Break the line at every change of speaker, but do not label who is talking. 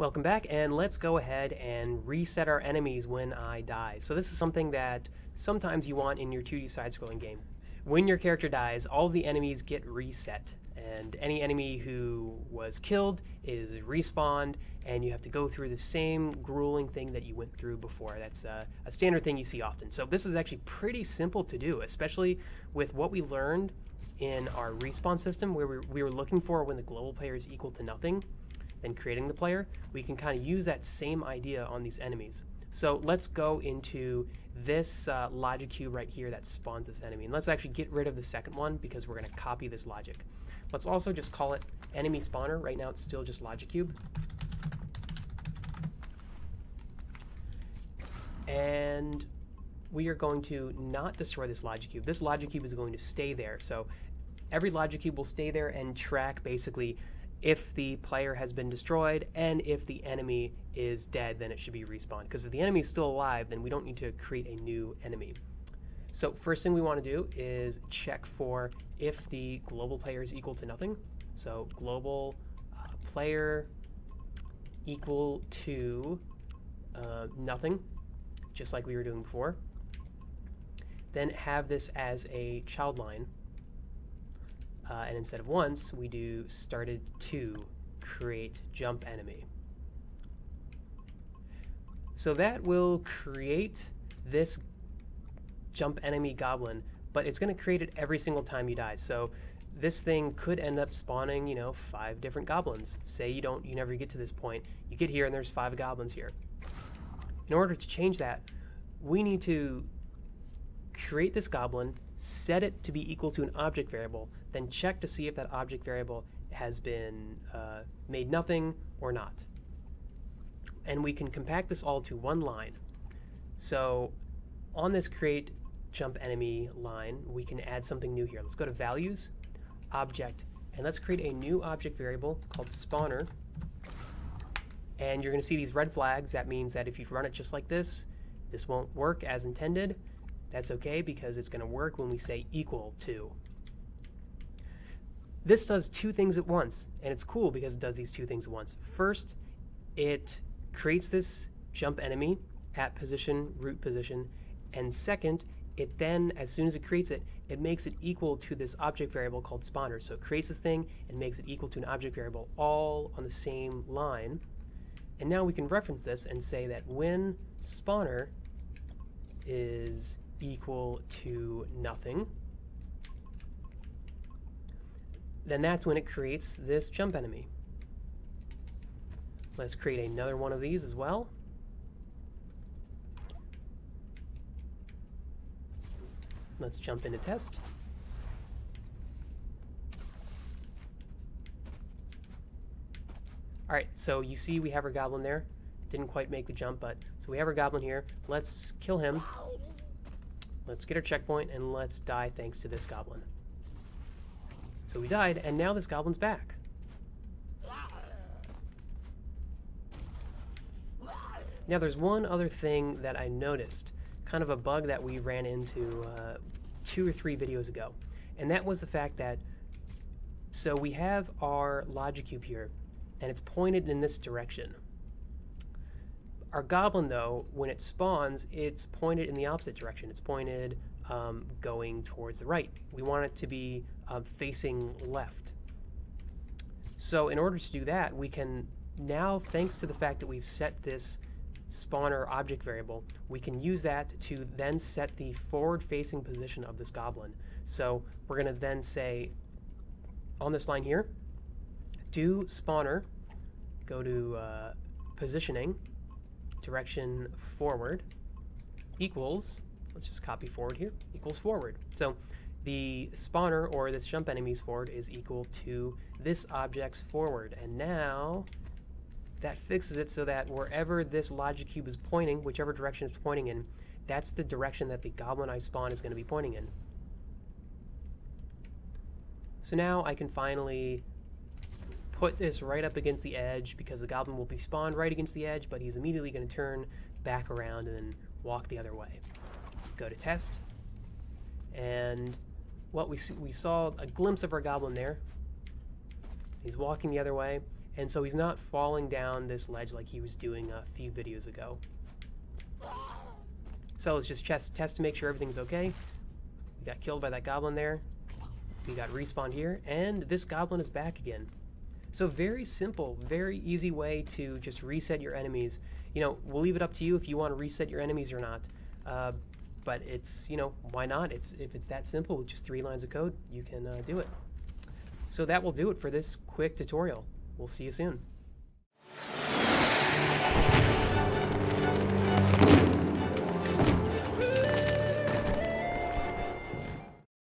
Welcome back, and let's go ahead and reset our enemies when I die. So this is something that sometimes you want in your 2D side-scrolling game. When your character dies, all the enemies get reset, and any enemy who was killed is respawned, and you have to go through the same grueling thing that you went through before. That's uh, a standard thing you see often. So this is actually pretty simple to do, especially with what we learned in our respawn system, where we, we were looking for when the global player is equal to nothing and creating the player, we can kind of use that same idea on these enemies. So let's go into this uh, logic cube right here that spawns this enemy. And let's actually get rid of the second one because we're going to copy this logic. Let's also just call it enemy spawner. Right now it's still just logic cube. And we are going to not destroy this logic cube. This logic cube is going to stay there. So every logic cube will stay there and track basically if the player has been destroyed and if the enemy is dead then it should be respawned. Because if the enemy is still alive then we don't need to create a new enemy. So first thing we want to do is check for if the global player is equal to nothing. So global uh, player equal to uh, nothing just like we were doing before. Then have this as a child line uh, and instead of once, we do started to create jump enemy. So that will create this jump enemy goblin, but it's going to create it every single time you die. So this thing could end up spawning, you know, five different goblins. Say you don't, you never get to this point. You get here and there's five goblins here. In order to change that, we need to create this goblin, set it to be equal to an object variable, then check to see if that object variable has been uh, made nothing or not. And we can compact this all to one line. So on this create jump enemy line, we can add something new here. Let's go to values, object, and let's create a new object variable called spawner. And you're going to see these red flags. That means that if you run it just like this, this won't work as intended. That's okay because it's going to work when we say equal to. This does two things at once, and it's cool because it does these two things at once. First, it creates this jump enemy at position, root position, and second, it then, as soon as it creates it, it makes it equal to this object variable called spawner. So it creates this thing and makes it equal to an object variable all on the same line. And now we can reference this and say that when spawner is equal to nothing, then that's when it creates this jump enemy. Let's create another one of these as well. Let's jump into test. Alright, so you see we have our goblin there. Didn't quite make the jump, but so we have our goblin here. Let's kill him. Let's get our checkpoint and let's die thanks to this goblin. So we died, and now this goblin's back. Now there's one other thing that I noticed, kind of a bug that we ran into uh, two or three videos ago, and that was the fact that, so we have our logic cube here, and it's pointed in this direction. Our goblin, though, when it spawns, it's pointed in the opposite direction. It's pointed um, going towards the right. We want it to be uh, facing left. So in order to do that, we can now, thanks to the fact that we've set this spawner object variable, we can use that to then set the forward-facing position of this goblin. So we're going to then say on this line here, do spawner, go to uh, positioning, direction forward equals, let's just copy forward here, equals forward. So the spawner or this jump enemy's forward is equal to this object's forward. And now that fixes it so that wherever this logic cube is pointing, whichever direction it's pointing in, that's the direction that the goblin I spawn is going to be pointing in. So now I can finally put this right up against the edge because the goblin will be spawned right against the edge, but he's immediately going to turn back around and then walk the other way. Go to test, and what we see, we saw a glimpse of our goblin there. He's walking the other way, and so he's not falling down this ledge like he was doing a few videos ago. So let's just test, test to make sure everything's okay. We got killed by that goblin there. We got respawned here, and this goblin is back again. So very simple, very easy way to just reset your enemies. You know, we'll leave it up to you if you want to reset your enemies or not. Uh, but it's, you know, why not? It's If it's that simple with just three lines of code, you can uh, do it. So that will do it for this quick tutorial. We'll see you soon.